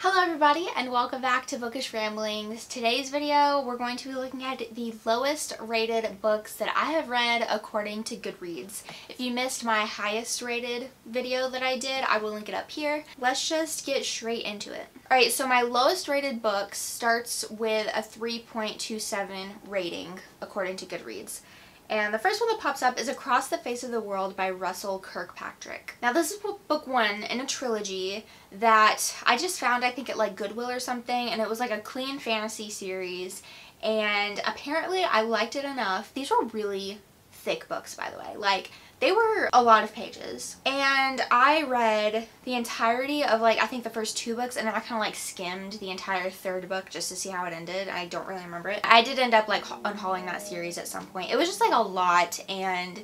Hello everybody and welcome back to Bookish Ramblings. Today's video we're going to be looking at the lowest rated books that I have read according to Goodreads. If you missed my highest rated video that I did, I will link it up here. Let's just get straight into it. Alright, so my lowest rated book starts with a 3.27 rating according to Goodreads. And the first one that pops up is Across the Face of the World by Russell Kirkpatrick. Now this is book one in a trilogy that I just found I think at like Goodwill or something and it was like a clean fantasy series and apparently I liked it enough. These were really thick books by the way. Like they were a lot of pages and I read the entirety of like I think the first two books and then I kind of like skimmed the entire third book just to see how it ended. I don't really remember it. I did end up like unhauling that series at some point. It was just like a lot and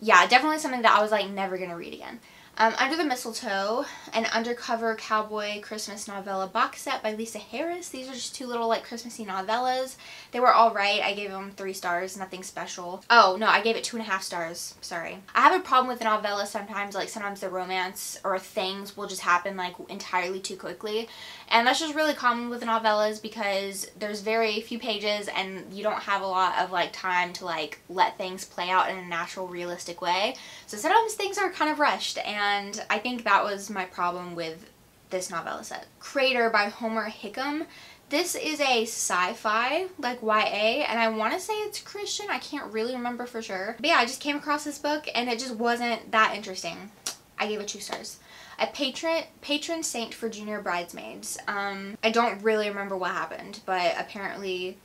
yeah, definitely something that I was like never gonna read again. Um, Under the Mistletoe, an undercover cowboy Christmas novella box set by Lisa Harris. These are just two little like Christmassy novellas. They were all right. I gave them three stars, nothing special. Oh, no, I gave it two and a half stars. Sorry. I have a problem with a novella sometimes, like sometimes the romance or things will just happen like entirely too quickly. And that's just really common with novellas because there's very few pages and you don't have a lot of like time to like let things play out in a natural, realistic way. So sometimes things are kind of rushed and and I think that was my problem with this novella set. Crater by Homer Hickam. This is a sci-fi, like YA, and I want to say it's Christian. I can't really remember for sure. But yeah, I just came across this book and it just wasn't that interesting. I gave it two stars. A patron patron saint for junior bridesmaids. Um, I don't really remember what happened, but apparently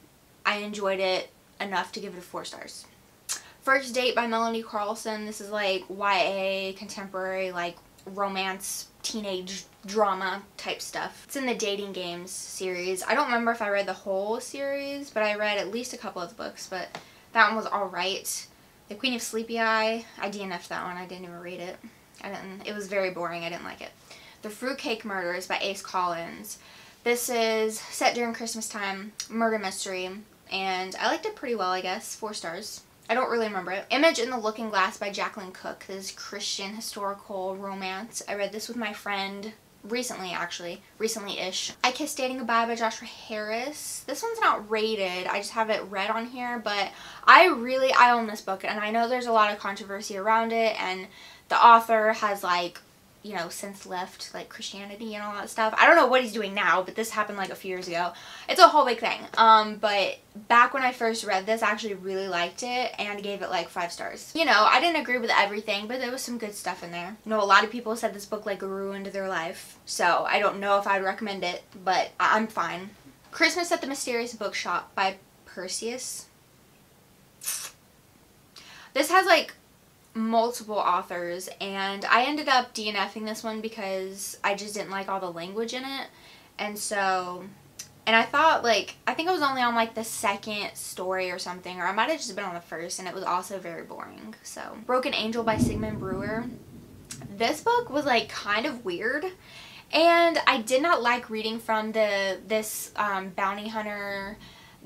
I enjoyed it enough to give it four stars. First Date by Melanie Carlson. This is like YA, contemporary, like romance, teenage drama type stuff. It's in the Dating Games series. I don't remember if I read the whole series, but I read at least a couple of the books, but that one was alright. The Queen of Sleepy Eye, I DNF'd that one. I didn't even read it. I didn't, it was very boring. I didn't like it. The Fruitcake Murders by Ace Collins. This is set during Christmas time, murder mystery, and I liked it pretty well, I guess. Four stars. I don't really remember it. Image in the Looking Glass by Jacqueline Cook. This Christian historical romance. I read this with my friend recently actually recently-ish i kissed dating goodbye by joshua harris this one's not rated i just have it read on here but i really i own this book and i know there's a lot of controversy around it and the author has like you know, since left like Christianity and all that stuff. I don't know what he's doing now, but this happened like a few years ago. It's a whole big thing. Um, but back when I first read this, I actually really liked it and gave it like five stars. You know, I didn't agree with everything, but there was some good stuff in there. You know, a lot of people said this book like ruined their life. So I don't know if I'd recommend it, but I'm fine. Christmas at the Mysterious Bookshop by Perseus. This has like multiple authors and I ended up DNFing this one because I just didn't like all the language in it. And so and I thought like I think I was only on like the second story or something or I might have just been on the first and it was also very boring. So Broken Angel by Sigmund Brouwer. This book was like kind of weird and I did not like reading from the this um, bounty hunter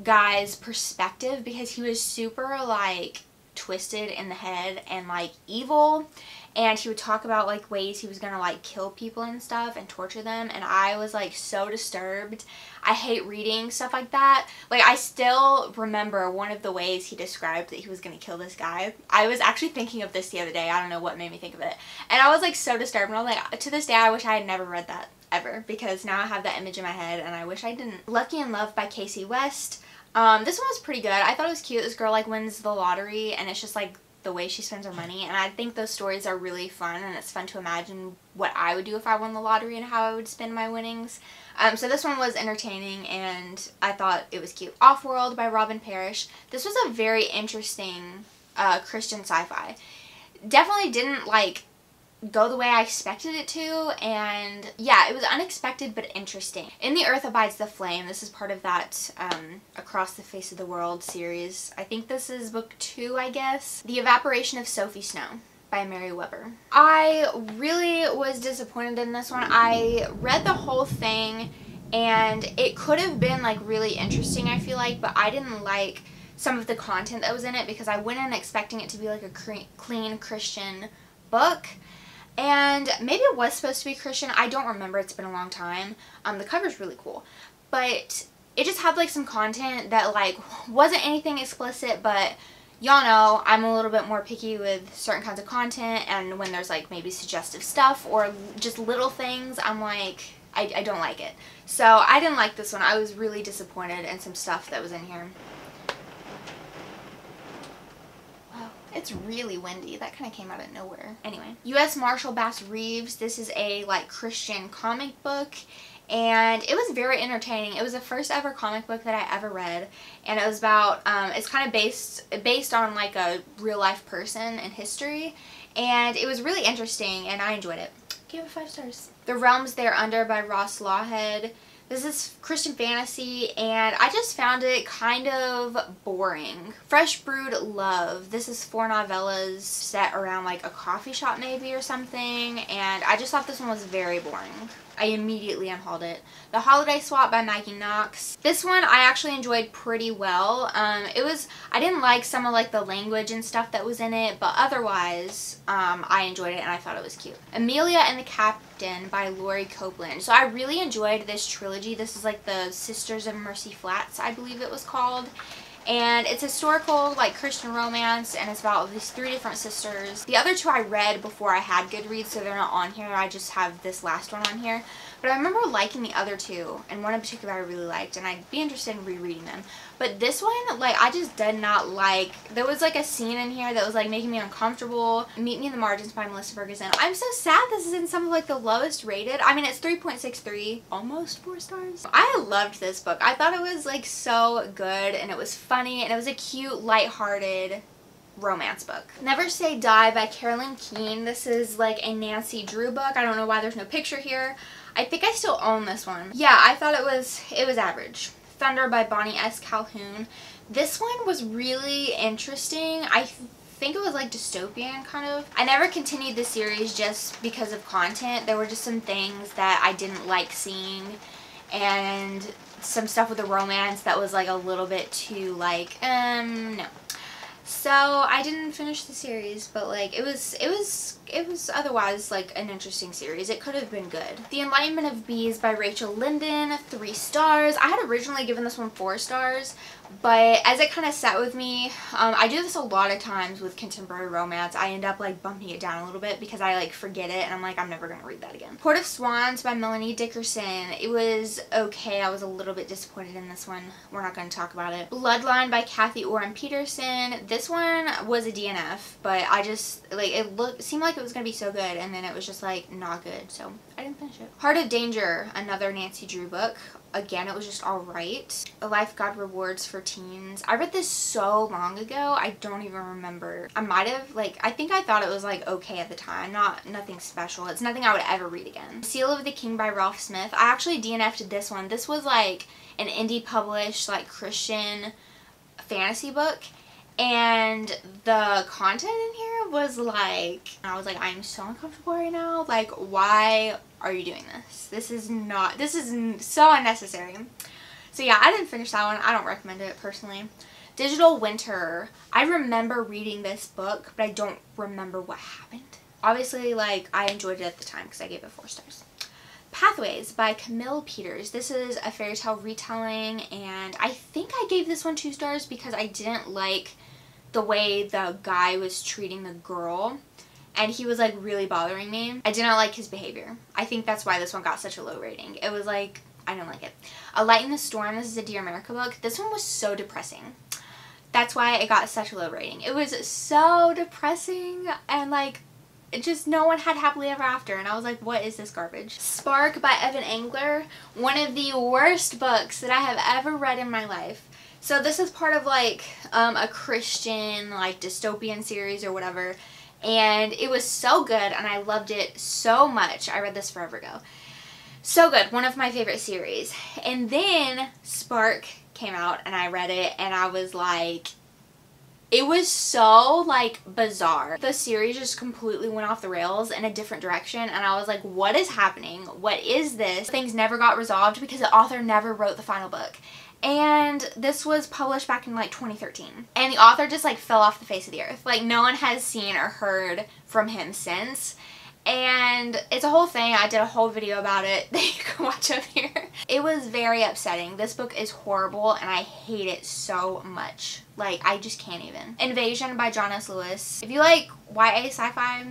guy's perspective because he was super like twisted in the head and like evil and he would talk about like ways he was gonna like kill people and stuff and torture them and I was like so disturbed. I hate reading stuff like that. Like I still remember one of the ways he described that he was gonna kill this guy. I was actually thinking of this the other day. I don't know what made me think of it. And I was like so disturbed and I was like to this day I wish I had never read that ever because now I have that image in my head and I wish I didn't. Lucky in Love by Kasie West. Um, this one was pretty good. I thought it was cute. This girl like wins the lottery and it's just like the way she spends her money and I think those stories are really fun and it's fun to imagine what I would do if I won the lottery and how I would spend my winnings. Um, so this one was entertaining and I thought it was cute. Offworld by Robin Parrish. This was a very interesting uh, Christian sci-fi. Definitely didn't like go the way I expected it to and yeah it was unexpected but interesting. In the Earth Abides the Flame this is part of that um, Across the Face of the World series. I think this is book two I guess. The Evaporation of Sophie Snow by Mary Weber. I really was disappointed in this one. I read the whole thing and it could have been like really interesting I feel like but I didn't like some of the content that was in it because I went in expecting it to be like a clean Christian book And maybe it was supposed to be Christian. I don't remember. It's been a long time. Um, the cover's really cool. But it just had like some content that like wasn't anything explicit, but y'all know I'm a little bit more picky with certain kinds of content and when there's like maybe suggestive stuff or just little things, I'm like, I, I don't like it. So I didn't like this one. I was really disappointed in some stuff that was in here. It's really windy. That kind of came out of nowhere. Anyway, U.S. Marshall Bass Reeves. This is a like Christian comic book and it was very entertaining. It was the first ever comic book that I ever read, and it was about, um, it's kind of based, based on like a real life person in history, and it was really interesting, and I enjoyed it. Give it five stars. The Realms Thereunder by Ross Lawhead. This is Christian fantasy and I just found it kind of boring. Fresh Brewed Love. This is four novellas set around like a coffee shop maybe or something and I just thought this one was very boring. I immediately unhauled it. The Holiday Swap by Maggie Knox. This one I actually enjoyed pretty well. Um, it was, I didn't like some of like the language and stuff that was in it, but otherwise um, I enjoyed it and I thought it was cute. Amelia and the Captain by Lori Copeland. So I really enjoyed this trilogy. This is like the Sisters of Mercy Flats, I believe it was called and it's historical like Christian romance and it's about these three different sisters. The other two I read before I had Goodreads so they're not on here. I just have this last one on here. But I remember liking the other two, and one in particular I really liked, and I'd be interested in rereading them. But this one, like, I just did not like. There was, like, a scene in here that was, like, making me uncomfortable. Meet Me in the Margins by Melissa Ferguson. I'm so sad this is in some of, like, the lowest rated. I mean, it's 3.63, almost 4 stars. I loved this book. I thought it was, like, so good, and it was funny, and it was a cute, lighthearted romance book. Never Say Die by Carolyn Keene. This is like a Nancy Drew book. I don't know why there's no picture here. I think I still own this one. Yeah, I thought it was, it was average. Thunder by Bonnie S. Calhoun. This one was really interesting. I think it was like dystopian kind of. I never continued the series just because of content. There were just some things that I didn't like seeing and some stuff with the romance that was like a little bit too like, um, no. So I didn't finish the series, but like it was, it was, it was otherwise like an interesting series. It could have been good. The Enlightenment of Bees by Rachel Linden, three stars. I had originally given this one four stars, but as it kind of sat with me, um, I do this a lot of times with contemporary romance. I end up like bumping it down a little bit because I like forget it and I'm like, I'm never going to read that again. Court of Swans by Melanie Dickerson. It was okay. I was a little bit disappointed in this one. We're not going to talk about it. Bloodline by Kathy Oren Peterson. This one was a DNF, but I just, like, it looked, seemed like it was going to be so good and then it was just like not good. So I didn't finish it. Heart of Danger, another Nancy Drew book. Again it was just all right. A life god rewards for teens. I read this so long ago i don't even remember. I might have like i think i thought it was like okay at the time not nothing special. It's nothing i would ever read again. Seal of the king by ralph smith. I actually dnf'd this one. This was like an indie published like christian fantasy book and the content in here was like I was like I'm so uncomfortable right now. Like why are you doing this? This is not this is so unnecessary. So yeah I didn't finish that one. I don't recommend it personally. Digital Winter. I remember reading this book but I don't remember what happened. Obviously like I enjoyed it at the time because I gave it four stars Pathways by Camille Peters. This is a fairy tale retelling and I think I gave this one two stars because I didn't like the way the guy was treating the girl and he was like really bothering me. I did not like his behavior. I think that's why this one got such a low rating. It was like, I don't like it. A Light in the Storm, this is a Dear America book. This one was so depressing. That's why it got such a low rating. It was so depressing and like just no one had happily ever after and I was like what is this garbage Spark by Evan Angler, one of the worst books that I have ever read in my life so this is part of like um, a Christian like dystopian series or whatever and it was so good and I loved it so much. I read this forever ago. So good. One of my favorite series. And then Spark came out and I read it and I was like it was so like bizarre. The series just completely went off the rails in a different direction and I was like what is happening? What is this? Things never got resolved because the author never wrote the final book and this was published back in like 2013 and the author just like fell off the face of the earth like no one has seen or heard from him since and it's a whole thing. I did a whole video about it that you can watch up here. It was very upsetting. This book is horrible and I hate it so much. Like, I just can't even. Invasion by John S. Lewis. If you like YA sci-fi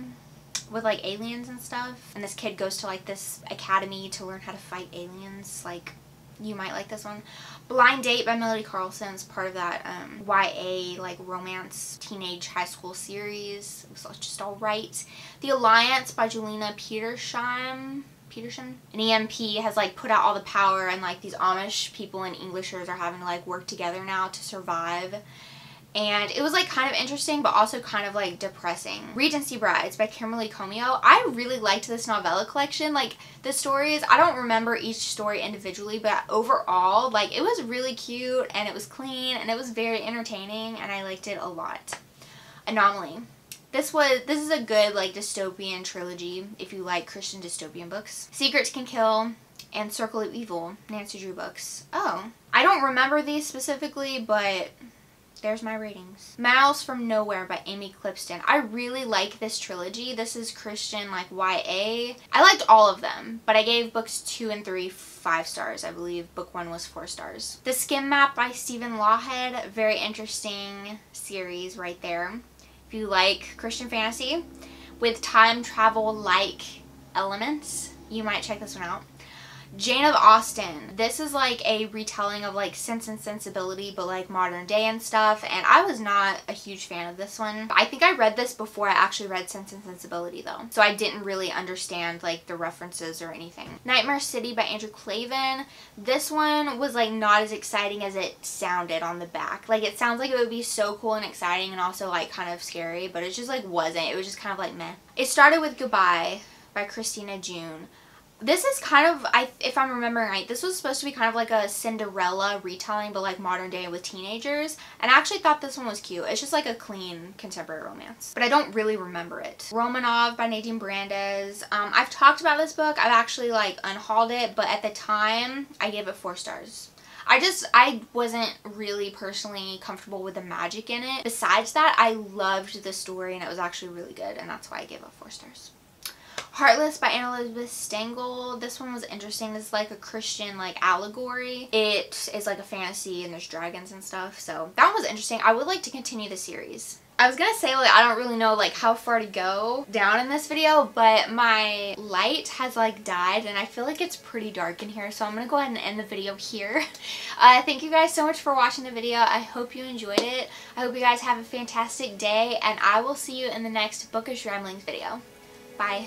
with like aliens and stuff, and this kid goes to like this academy to learn how to fight aliens, like you might like this one. Blind Date by Melody Carlson is part of that um, YA like romance teenage high school series. It was just alright. The Alliance by Jolina Petersheim. Peterson. An EMP has like put out all the power and like these Amish people and Englishers are having to like work together now to survive and it was like kind of interesting but also kind of like depressing. Regency Brides by Kimberly Comeaux. I really liked this novella collection. Like the stories, I don't remember each story individually but overall like it was really cute and it was clean and it was very entertaining and I liked it a lot. Anomaly. This was this is a good like dystopian trilogy if you like Christian dystopian books. Secrets Can Kill and Circle of Evil, Nancy Drew books. Oh, I don't remember these specifically but there's my ratings. Miles from Nowhere by Amy Clipston. I really like this trilogy. This is Christian like YA. I liked all of them, but I gave books two and three five stars. I believe book one was four stars. The Skin Map by Stephen Lawhead. Very interesting series right there. If you like Christian fantasy with time travel like elements, you might check this one out. Jane of Austin. This is like a retelling of like Sense and Sensibility but like modern day and stuff and I was not a huge fan of this one. I think I read this before I actually read Sense and Sensibility though. So I didn't really understand like the references or anything. Nightmare City by Andrew Klavan. This one was like not as exciting as it sounded on the back. Like it sounds like it would be so cool and exciting and also like kind of scary but it just like wasn't. It was just kind of like meh. It started with Goodbye by Christina June. This is kind of, I if I'm remembering right, this was supposed to be kind of like a Cinderella retelling, but like modern day with teenagers. And I actually thought this one was cute. It's just like a clean contemporary romance. But I don't really remember it. Romanov by Nadine Brandes. Um, I've talked about this book. I've actually like unhauled it, but at the time, I gave it four stars. I just, I wasn't really personally comfortable with the magic in it. Besides that, I loved the story and it was actually really good and that's why I gave it four stars. Heartless by Anne Elisabeth Stengl. This one was interesting. This is like a Christian like allegory. It is like a fantasy and there's dragons and stuff. So that one was interesting. I would like to continue the series. I was gonna say like I don't really know like how far to go down in this video but my light has like died and I feel like it's pretty dark in here so I'm gonna go ahead and end the video here. Uh, thank you guys so much for watching the video. I hope you enjoyed it. I hope you guys have a fantastic day and I will see you in the next Bookish Ramblings video. Bye.